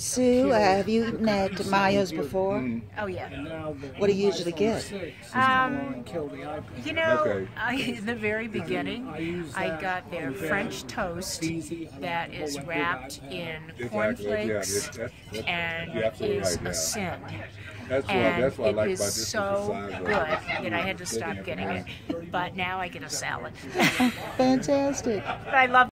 Sue, have you eaten at Miyo's before? Oh yeah. What do you usually get? Um, you know, I, in the very beginning, I got their French toast that is wrapped in cornflakes and is a sin. That's what, And that's what I like about this. so good that I had to stop getting it. But now I get a salad. Fantastic. I love